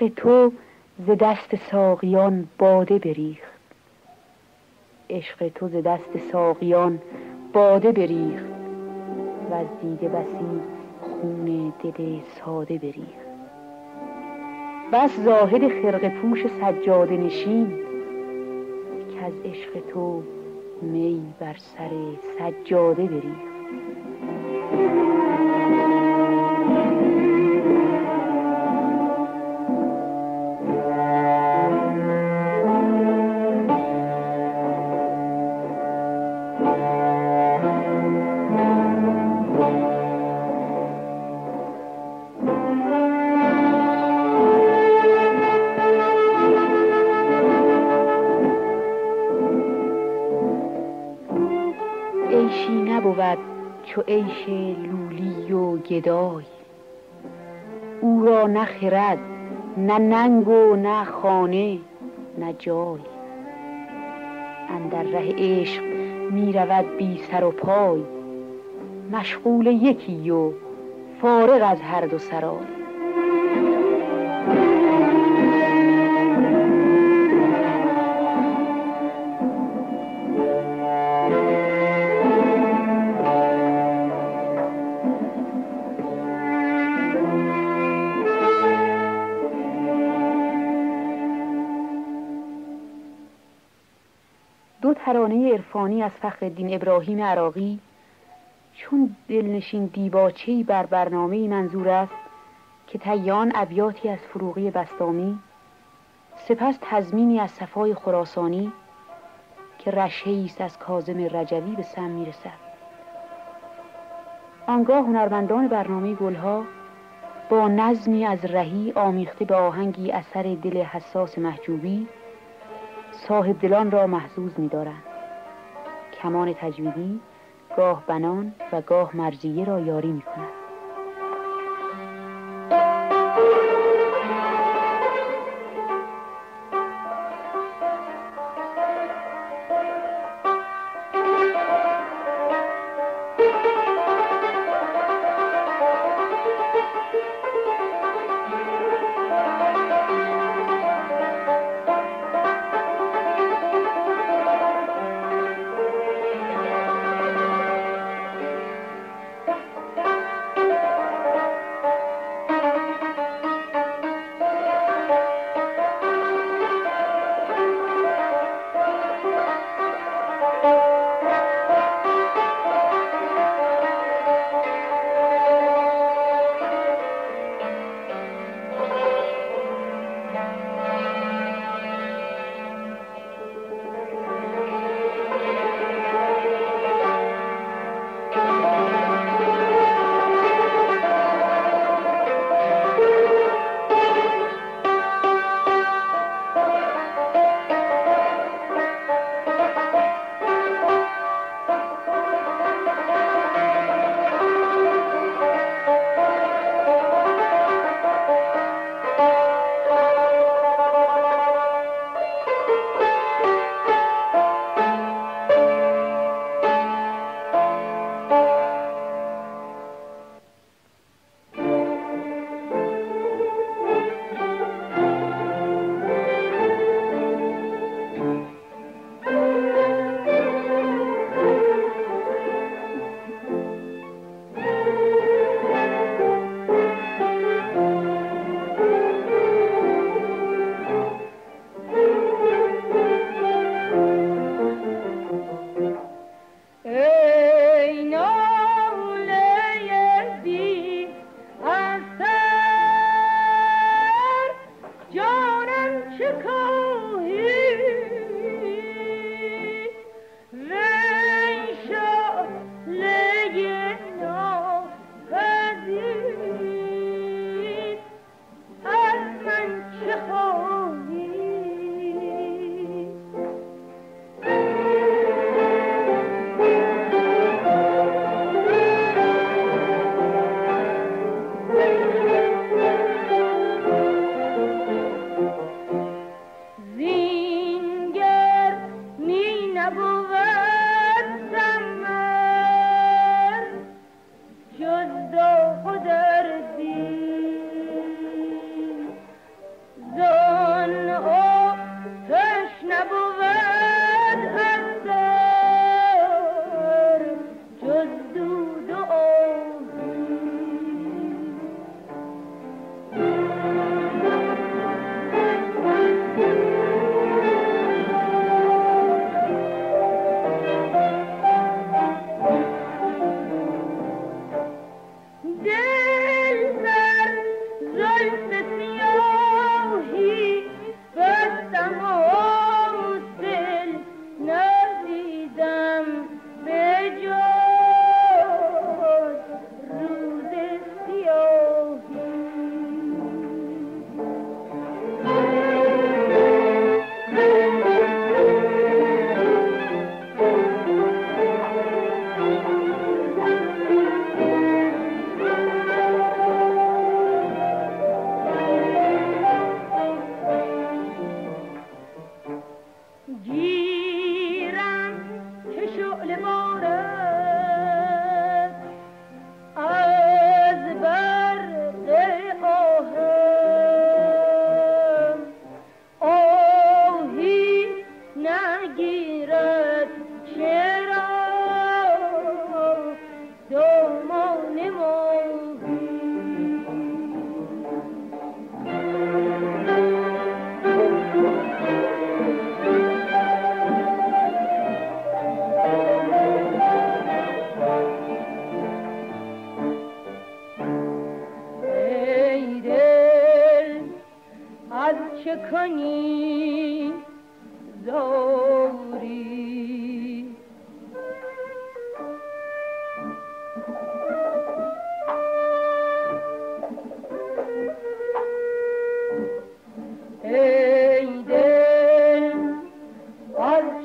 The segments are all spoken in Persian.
عشق تو ز دست ساقیان باده بریخت. عشق تو ز دست ساقیان باده بریخت و از دیده بسی خون دل ساده بریخت. بس زاهد خرق پوش سجاده نشین که از عشق تو می بر سر سجاده بریخت. عیش لولی و گدای. او را نه خرد نه ننگ و نه خانه نه جای. اندر ره عشق می رود بی سر و پای. مشغول یکی و فارغ از هر دو سرای. عرفانی از فخر ابراهیم عراقی چون دلنشین دیباچهی بر برنامه منظور است که تیان ابیاتی از فروغی بستامی سپس تزمینی از صفای خراسانی که رشهی است از کازم رجوی به سم می‌رسد. آنگاه هنرمندان برنامه گلها با نظمی از رهی آمیخته به آهنگی اثر دل حساس محجوبی صاحب دلان را محزوز می‌دارند. کمان تجویدی گاه بنان و گاه مرزیه را یاری می کند.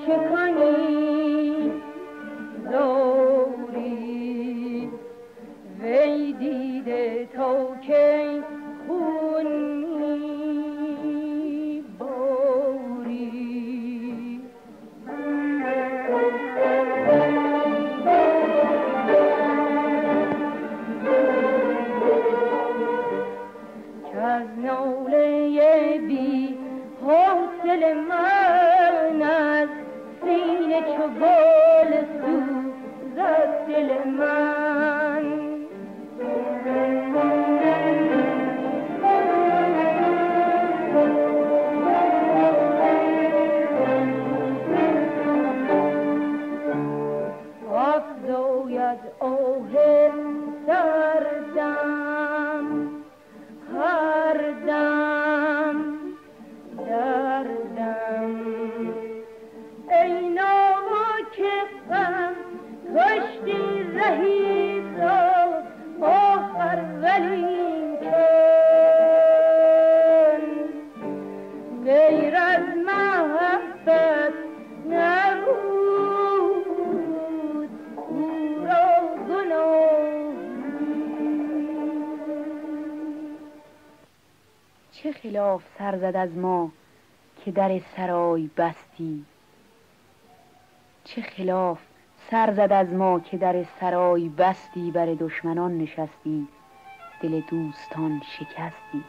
از خلاف سر زد از ما که در سرای بستی. چه خلاف سر زد از ما که در سرای بستی بر دشمنان نشستی دل دوستان شکستی.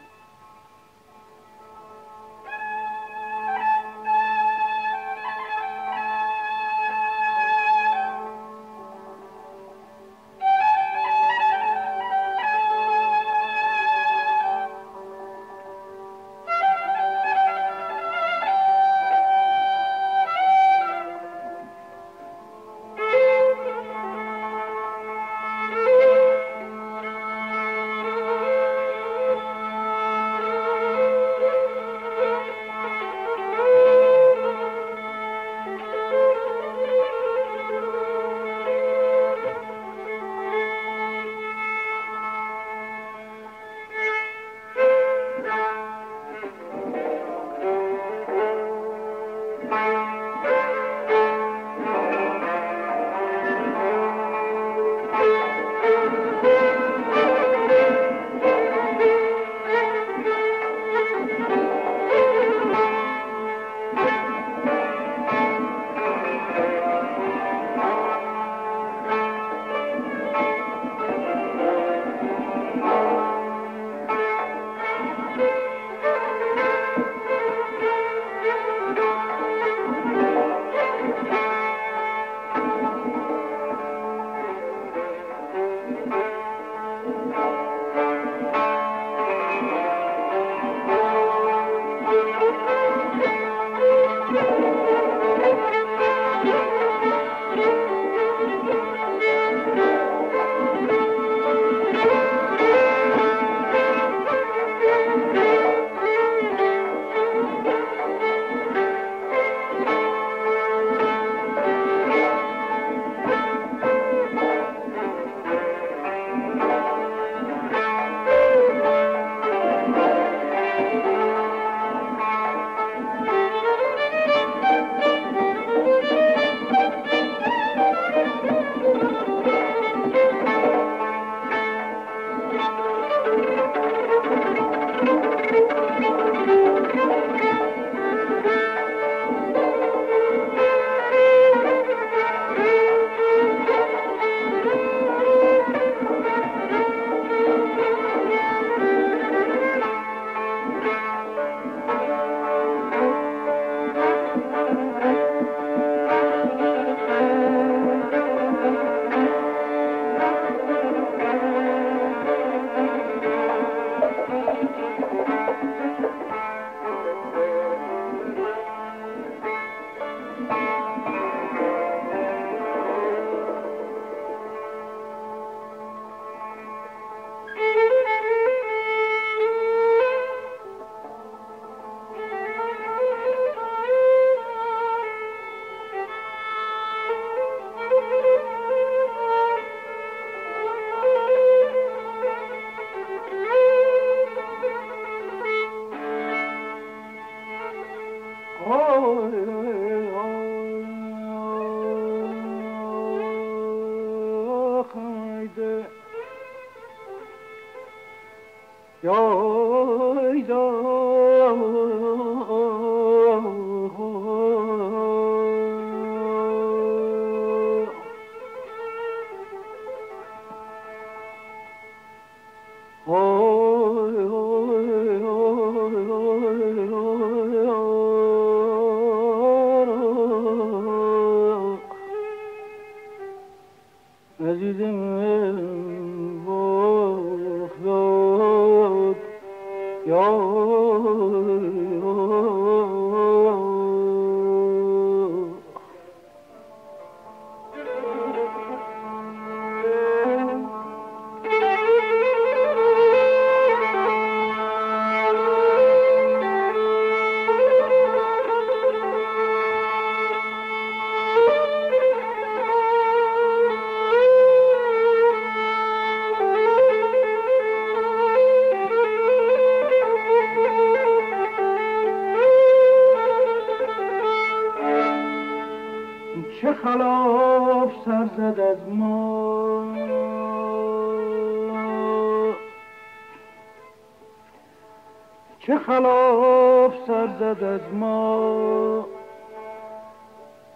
خلاف سر زد از ما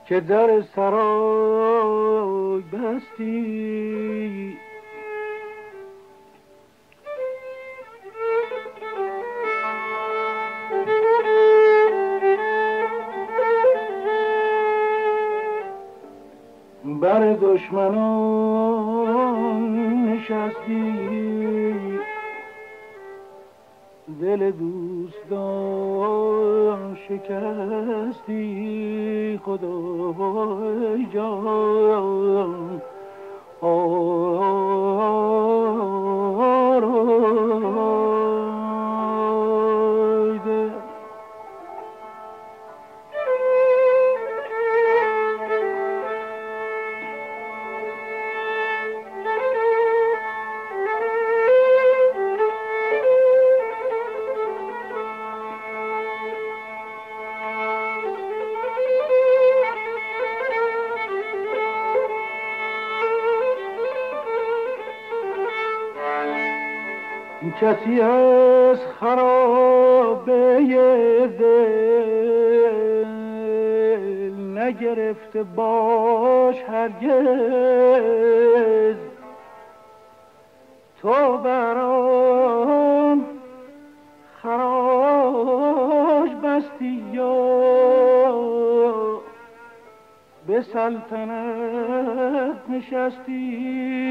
که در سرای بستی دل دوستان شکستی خدای جان. نگرفته باش هرگز تو برام خراج بستی یا به سلطنت نشستی.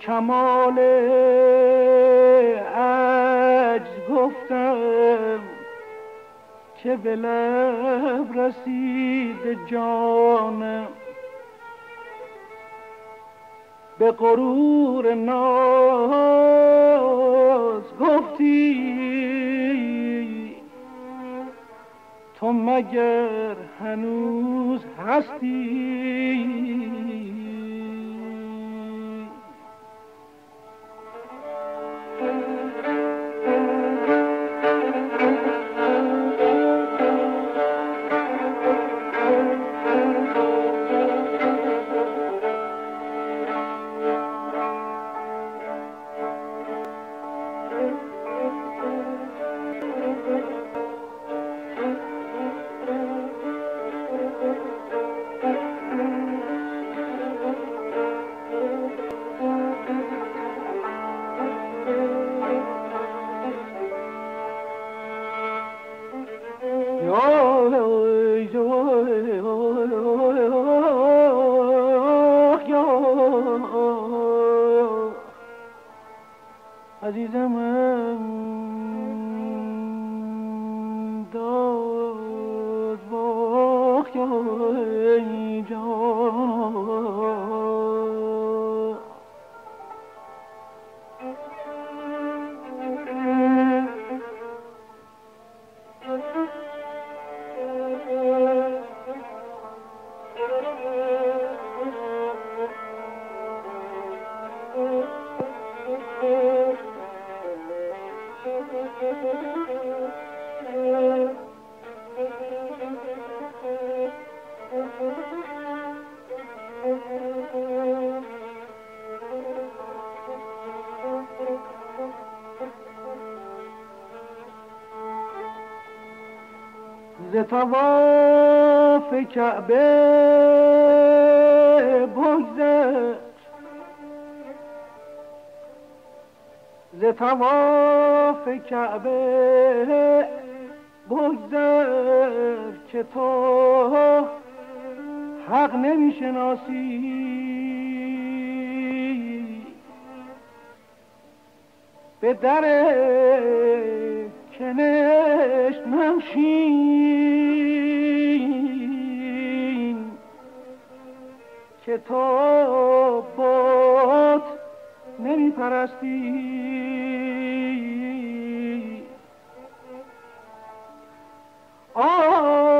کمال عجز گفتم که به لب رسید جانم. به غرور ناز گفتی تو مگر هنوز هستی؟ ز تواف کعبه بگذر. ز تواف کعبه بگذر که تو حق نمی‌شناسی. به در کنش نمشین که تو بات نمی پرستی آه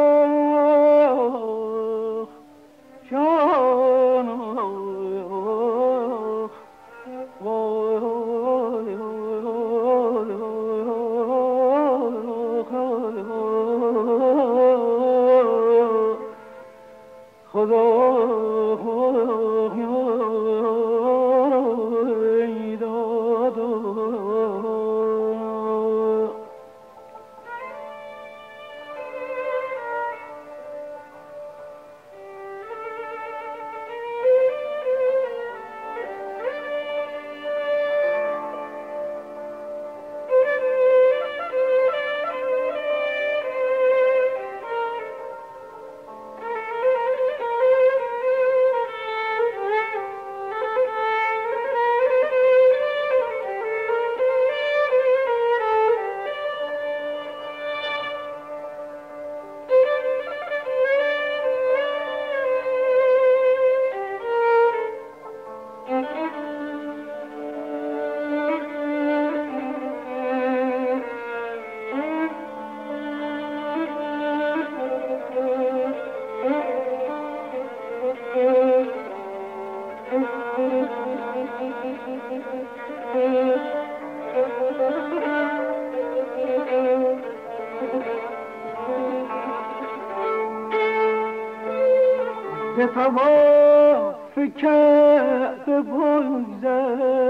تواف کعبه بگذر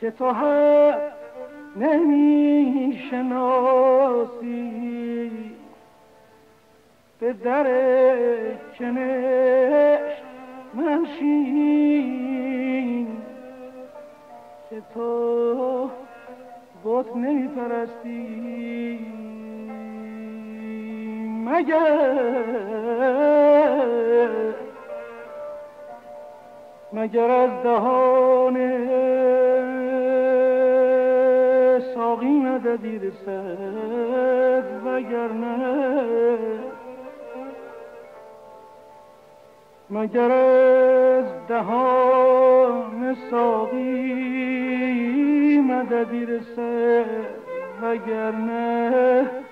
که تو حق مگر از دهان ساقی مددی رسد وگرنه؟ مگر از دهان ساقی مددی رسد وگرنه؟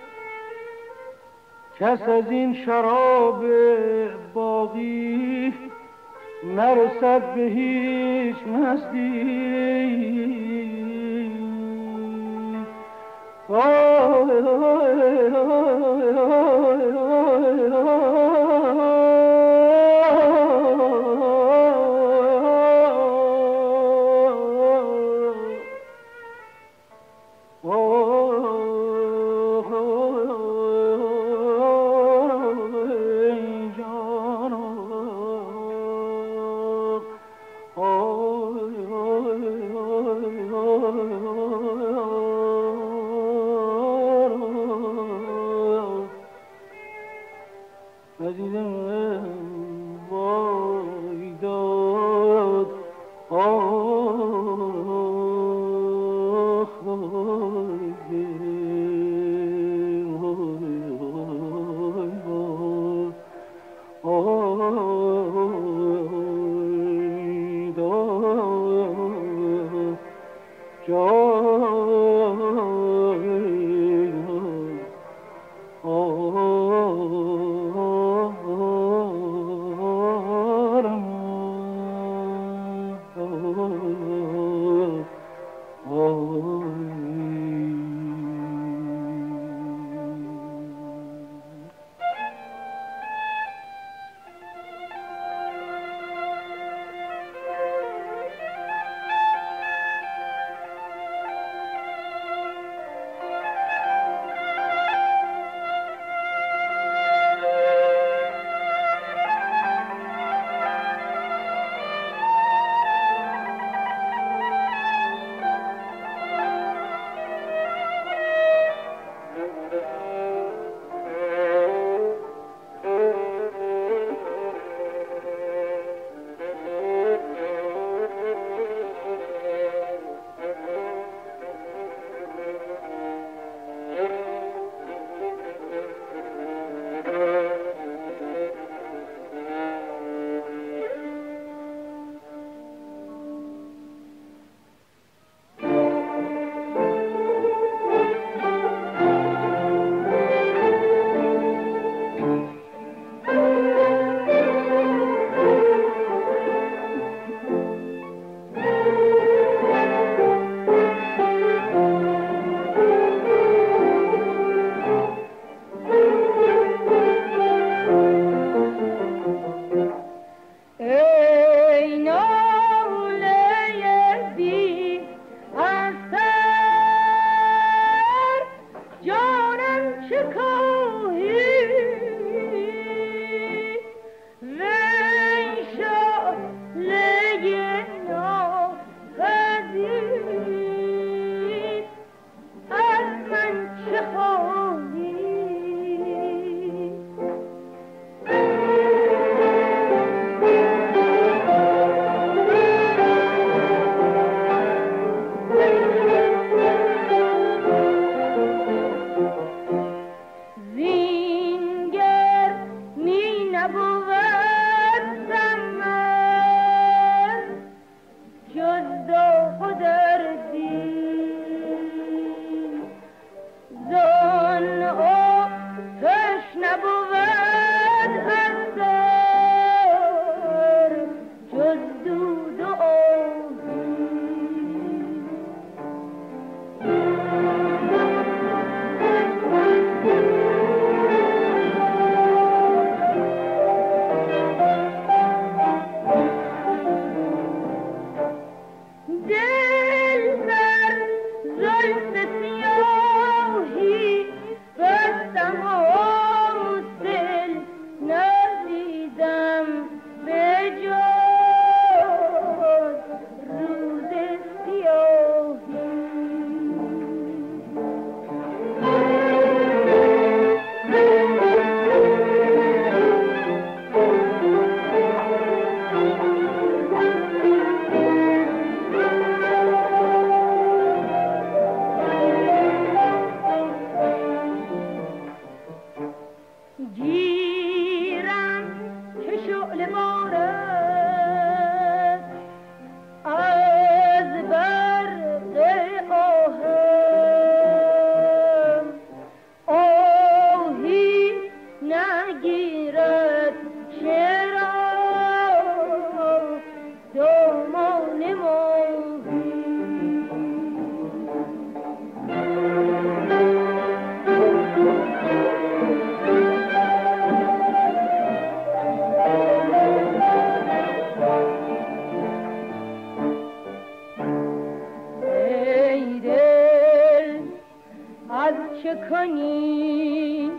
کس از این شراب باقی نرسد به هیچ مستی آه آه آه دل من